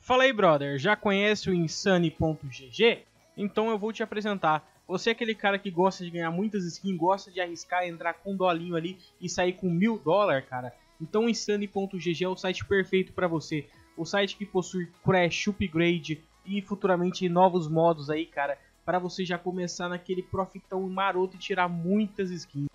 Fala aí, brother. Já conhece o Insane.gg? Então eu vou te apresentar. Você é aquele cara que gosta de ganhar muitas skins, gosta de arriscar, entrar com um dolinho ali e sair com mil dólares, cara? Então o Insane.gg é o site perfeito para você. O site que possui crash, upgrade e futuramente novos modos aí, cara, para você já começar naquele profitão maroto e tirar muitas skins.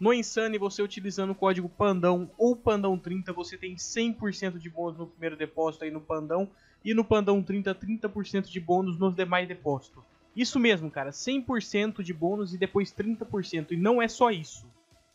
No Insane, você utilizando o código PANDÃO ou PANDÃO30, você tem 100% de bônus no primeiro depósito aí no Pandão. E no Pandão 30, 30% de bônus nos demais depósitos. Isso mesmo, cara, 100% de bônus e depois 30%. E não é só isso.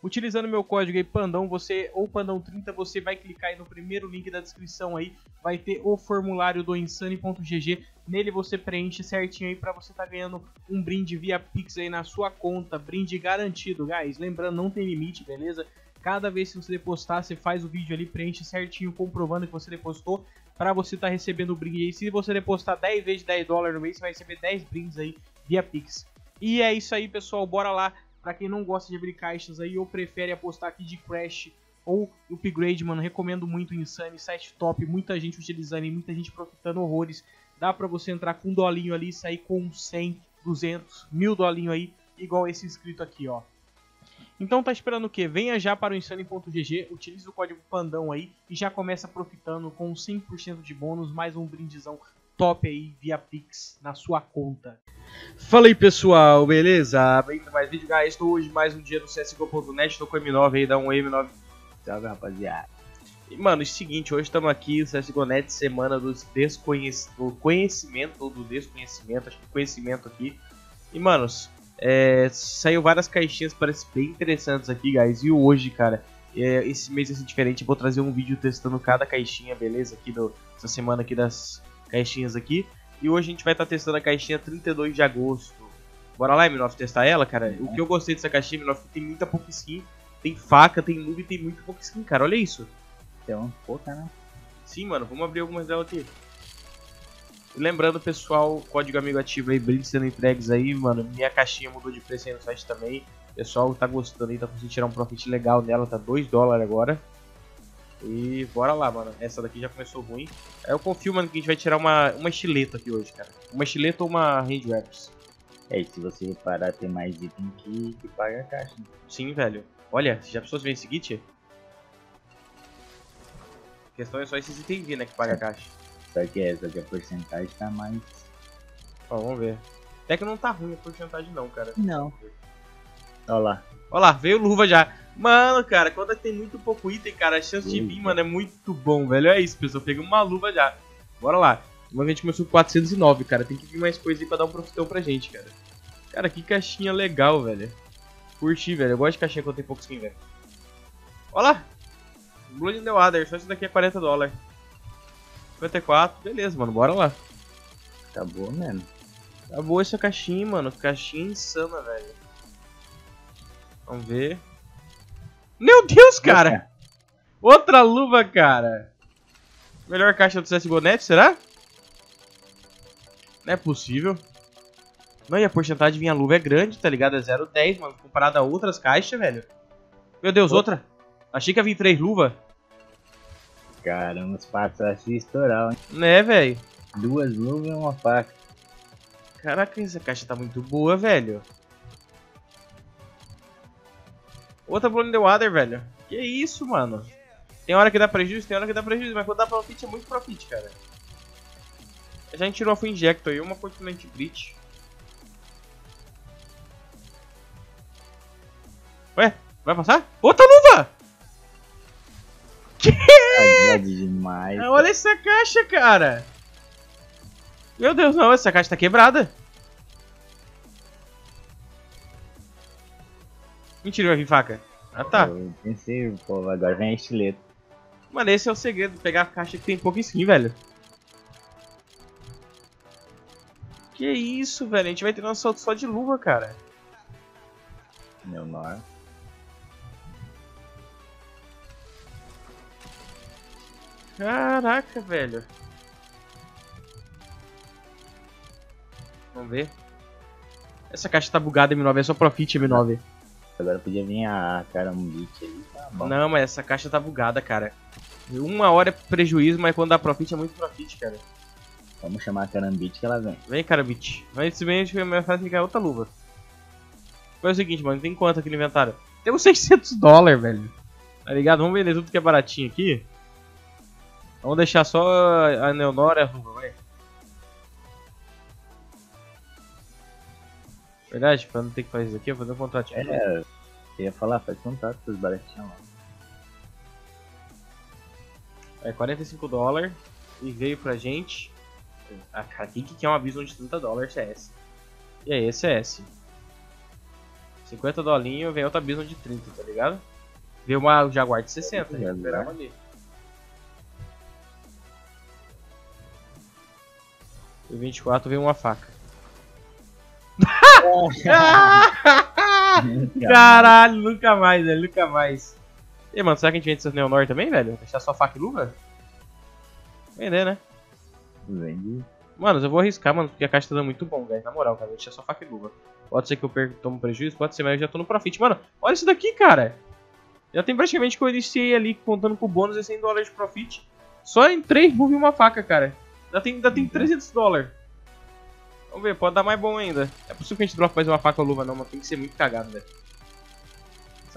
Utilizando meu código aí Pandão, você ou Pandão30, você vai clicar aí no primeiro link da descrição aí, vai ter o formulário do insane.gg. Nele você preenche certinho aí para você tá ganhando um brinde via Pix aí na sua conta, brinde garantido, guys. Lembrando, não tem limite, beleza? Cada vez que você depositar, você faz o vídeo ali, preenche certinho, comprovando que você depositou, para você estar tá recebendo o brinde aí. Se você depositar 10 vezes 10 dólares no mês, você vai receber 10 brindes aí via Pix. E é isso aí, pessoal. Bora lá Pra quem não gosta de abrir caixas aí ou prefere apostar aqui de Crash ou Upgrade, mano, recomendo muito o Insane, site top, muita gente utilizando e muita gente profitando horrores. Dá pra você entrar com um dolinho ali e sair com 100, 200, mil dolinho aí, igual esse inscrito aqui, ó. Então tá esperando o que? Venha já para o insane.gg, utilize o código PANDÃO aí e já começa profitando com 100% de bônus, mais um brindizão top aí via Pix na sua conta. Fala aí pessoal, beleza? Bem-vindo mais vídeo, guys. Estou hoje mais um dia no CSGO.net, estou com o M9 aí, dá um M9. Salve rapaziada. E mano, é o seguinte, hoje estamos aqui no CSGO.net, semana dos desconhec... do conhecimento ou do desconhecimento, acho que conhecimento aqui. E manos, é... saiu várias caixinhas, parece bem interessantes aqui, guys. E hoje, cara, é... esse mês vai ser diferente, eu vou trazer um vídeo testando cada caixinha, beleza? Aqui do... essa semana aqui das caixinhas aqui. E hoje a gente vai estar tá testando a caixinha 32 de agosto. Bora lá, M9, testar ela, cara? O que eu gostei dessa caixinha, M9, tem muita pouca skin. Tem faca, tem noob e tem muito pouca skin, cara. Olha isso. Tem uma pouca, né? Sim, mano. Vamos abrir algumas delas aqui. Lembrando, pessoal, código amigo ativo aí, brindes sendo entregues aí, mano. Minha caixinha mudou de preço aí no site também. Pessoal tá gostando aí, tá conseguindo tirar um profit legal nela, tá 2 dólares agora. E bora lá, mano. Essa daqui já começou ruim. Eu confio, mano, que a gente vai tirar uma, uma estileta aqui hoje, cara. Uma estileta ou uma Range Weapons. É, e se você reparar, tem mais item que, que paga a caixa. Sim, velho. Olha, já pessoas veem esse kit? A questão é só esses itens vir, né, que paga a caixa. Só que essa que a porcentagem tá mais... Ó, vamos ver. Até que não tá ruim a porcentagem não, cara. Não. Olha lá. Olha lá, veio luva já. Mano, cara, quando tem muito pouco item, cara, a chance de vir, mano, é muito bom, velho. É isso, pessoal. Peguei uma luva já. Bora lá. Uma vez a gente começou com 409, cara. Tem que vir mais coisa aí pra dar um profitão pra gente, cara. Cara, que caixinha legal, velho. Curti, velho. Eu gosto de caixinha quando tem pouco skin, velho. Olha lá. Blood in the Water. Só isso daqui é 40 dólares. 54. Beleza, mano. Bora lá. Tá boa mesmo. Tá boa essa caixinha, mano. Caixinha insana, velho. Vamos ver. Meu Deus, cara! Outra luva, cara! Melhor caixa do CSGO Net, será? Não é possível. Não, e a porcentagem de vir a luva é grande, tá ligado? É 0,10, mano. Comparado a outras caixas, velho. Meu Deus, outra. Achei que ia vir três luvas. Caramba, os passados se estouraram, hein? Né, velho? Duas luvas e uma faca. Caraca, essa caixa tá muito boa, velho. Outra Blood in the Water, velho. Que isso, mano. Tem hora que dá prejuízo, tem hora que dá prejuízo, mas quando dá profit é muito profit, cara. A gente tirou a Full Injector aí, uma Continent Breach. Ué, vai passar? Outra luva! Que? Tá demais. Olha essa caixa, cara. Meu Deus, não, essa caixa tá quebrada. Mentira, vai vir faca. Ah tá. Eu pensei, pô, agora vem a estileta. Mano, esse é o segredo, pegar a caixa que tem pouca skin, velho. Que isso, velho? A gente vai ter um salto só de luva, cara. Meu nó. Caraca, velho. Vamos ver. Essa caixa tá bugada, M9. É só Profit, M9. Agora podia vir a Carambit ali, tá bom. Não, mas essa caixa tá bugada, cara. Uma hora é prejuízo, mas quando dá profit é muito profit, cara. Vamos chamar a Carambite que ela vem. Vem, Carambite. Mas se bem, vai mais fácil ligar outra luva. Foi o seguinte, mano. Tem quanto aqui no inventário? Temos 600 dólares, velho. Tá ligado? Vamos vender tudo que é baratinho aqui. Vamos deixar só a Neonora e a luva, vai. Verdade? Pra não ter que fazer isso aqui, eu vou fazer um contratinho. É, eu ia falar, faz contato com os baratinhos lá. É 45 dólares e veio pra gente. Ah, cara, aqui que é um aviso de 30 dólares CS. E aí, CS. 50 dolinho vem outro aviso de 30, tá ligado? Veio uma Jaguar de 60, Jaguar. recuperamos ali. E 24 veio uma faca. Caralho, nunca mais, velho, nunca mais. E mano, será que a gente vende essas Neonor também, velho? Deixar só faca e luva? Vender, né? Vende. Mano, eu vou arriscar, mano, porque a caixa tá dando muito bom, velho. Na moral, cara, vou deixar só faca e luva. Pode ser que eu perca, tomo prejuízo, pode ser, mas eu já tô no profit. Mano, olha isso daqui, cara. Já tem praticamente que eu iniciei ali contando com o bônus e 100 dólares de profit. Só em 3 buff e uma faca, cara. Já tem, já tem 300 dólares. Vamos ver, pode dar mais bom ainda. É possível que a gente drope mais uma faca ou luva, não, mas tem que ser muito cagado, velho.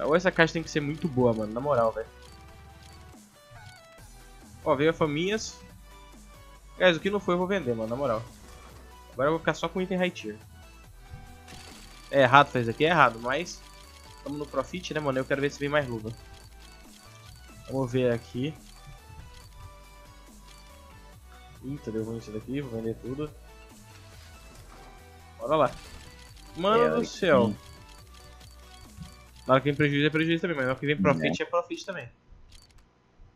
Ou essa caixa tem que ser muito boa, mano, na moral, velho. Ó, veio a faminhas. Guys, o que não foi eu vou vender, mano, na moral. Agora eu vou ficar só com item high tier. É errado fazer isso aqui, é errado, mas... Estamos no profit, né, mano? Eu quero ver se vem mais luva. Vamos ver aqui. Eita, deu ruim isso daqui, vou vender tudo. Bora lá. Mano É, do céu. aqui. Na hora que vem prejuízo é prejuízo também, mas na hora que vem profit é profit também.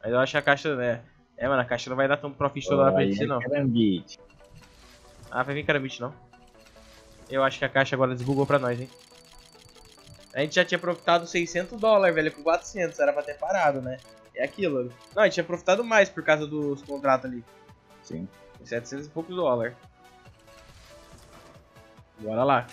Mas eu acho que a caixa, né? É, mano, a caixa não vai dar tão profit toda hora pra gente, não. Carambite. Ah, vai vir carambite não. Eu acho que a caixa agora desbugou pra nós, hein. A gente já tinha profitado 600 dólares, velho, com 400. Era pra ter parado, né? É aquilo. Não, a gente tinha profitado mais por causa dos contratos ali. Sim. 700 e poucos dólares. Bora lá.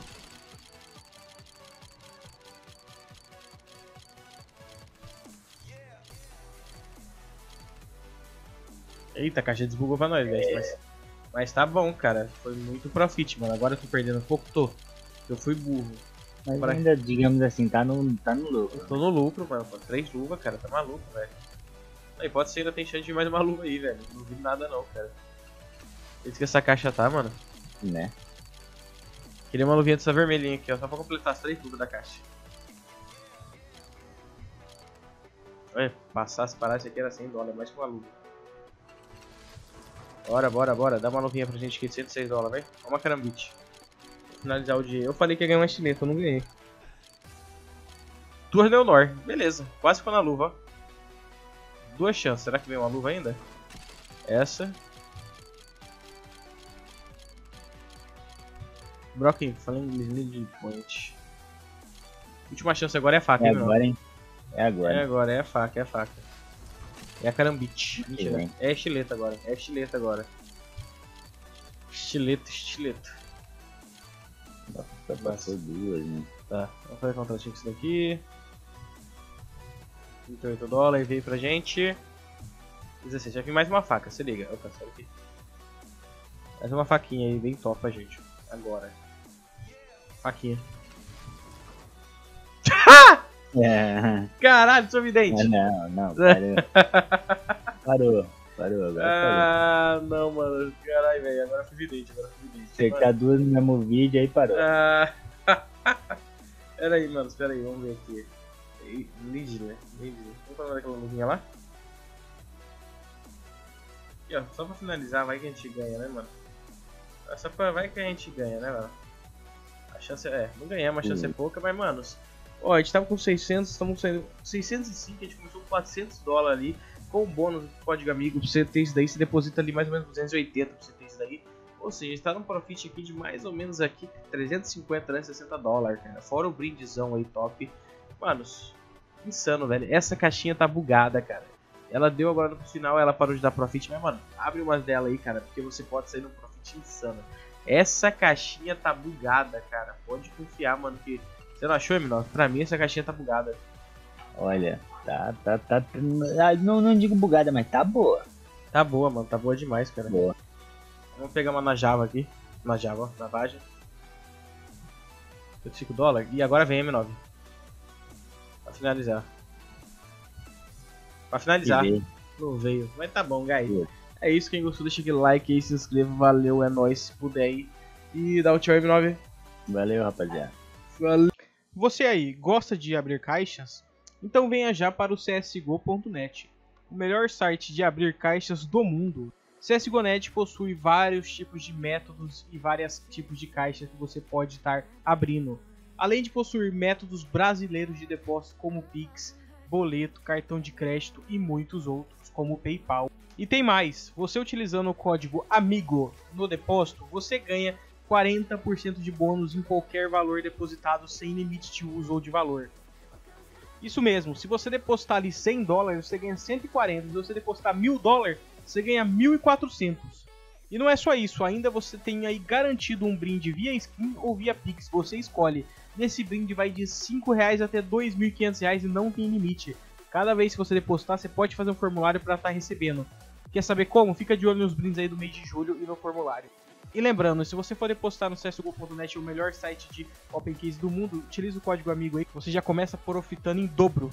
Eita, a caixa desbugou pra nós, guys. Mas, mas tá bom, cara. Foi muito profit, mano. Agora eu tô perdendo um pouco, tô. Eu fui burro. Mas ainda, digamos assim, tá no, tá no lucro. Eu tô no lucro, mano. Três luvas, cara. Tá maluco, velho. Aí pode ser ainda tem chance de mais uma luva aí, velho. Não vi nada não, cara. Esse que essa caixa tá, mano. Né? Queria uma luvinha dessa vermelhinha aqui, ó. Só pra completar as três luvas da caixa. Olha, passasse, parasse aqui era 100 dólares, mais que uma luva. Bora, bora, bora. Dá uma luvinha pra gente aqui de 106 dólares, vai. Ó uma carambite. Vou finalizar o dia. Eu falei que ia ganhar uma estileta, eu não ganhei. Duas Leonor, beleza. Quase ficou na luva, ó. Duas chances. Será que vem uma luva ainda? Essa. Brock, falando em Mid Point. Última chance agora é a faca, É hein, agora, hein? É É agora. agora, é a faca, é a faca. É a carambite. Mentira. É estileta agora. É estileta agora. Estileta, estileta. Só passou duas, né? Tá, vamos fazer contratinho com isso daqui. 38 dólares veio pra gente. 16, já vi mais uma faca, se liga. Opa, sai aqui. Mais uma faquinha aí, bem top pra gente. Agora. Faquinha. É, Caralho, sorvidente! não, não, parou. Parou, parou, agora Ah, não, mano. Caralho, velho. Agora fui vidente, agora fui vidente. parou. Acertar duas no mesmo vídeo, aí parou. Ah, Pera aí, mano. Espera aí, vamos ver aqui. Lead, né? Lead. Vamos falar daquela luvinha lá? Aqui, ó. Só pra finalizar, vai que a gente ganha, né, mano? Essa foi, vai que a gente ganha, né, mano? A chance é... Não ganhamos, a chance é Uhum. pouca, mas, mano... Ó, a gente tava com 600, estamos saindo... 605, a gente começou com 400 dólares ali. Com o bônus do código amigo, pra você ter isso daí, você deposita ali mais ou menos 280 pra você ter isso daí. Ou seja, está num profit aqui de mais ou menos aqui 350, 360 dólares, cara. Fora o brindezão aí top. Manos, insano, velho. Essa caixinha tá bugada, cara. Ela deu agora no final, ela parou de dar profit, mas mano, abre umas dela aí, cara, porque você pode sair num profit insano. Essa caixinha tá bugada, cara. Pode confiar, mano, que você não achou, Eminó? Pra mim essa caixinha tá bugada. Olha, tá, tá, tá. ah, Não, não digo bugada, mas tá boa. Tá boa, mano, tá boa demais, cara. Boa. Vamos pegar uma na Java aqui. Na Java, na página. 5 dólares. E agora vem M9. Pra finalizar. Pra finalizar. Não veio. Mas tá bom, guys. É isso, quem gostou deixa aquele like aí, se inscreva, valeu, é nóis, se puder aí. E dá o tchau M9. Valeu, rapaziada. Valeu. Você aí, gosta de abrir caixas? Então venha já para o csgo.net, o melhor site de abrir caixas do mundo. CSGO.net possui vários tipos de métodos e vários tipos de caixas que você pode estar abrindo. Além de possuir métodos brasileiros de depósito como Pix, boleto, cartão de crédito e muitos outros, como o PayPal. E tem mais, você utilizando o código AMIGO no depósito, você ganha 40% de bônus em qualquer valor depositado sem limite de uso ou de valor. Isso mesmo, se você depositar ali 100 dólares, você ganha 140. Se você depositar 1000 dólares, você ganha 1400. E não é só isso, ainda você tem aí garantido um brinde via skin ou via Pix, você escolhe. Nesse brinde vai de 5 reais até 2.500 reais e não tem limite. Cada vez que você depositar, você pode fazer um formulário para estar tá recebendo. Quer saber como? Fica de olho nos brindes aí do mês de julho e no formulário. E lembrando, se você for depositar no csgo.net, o melhor site de Open Case do mundo, utilize o código amigo aí, que você já começa profitando em dobro.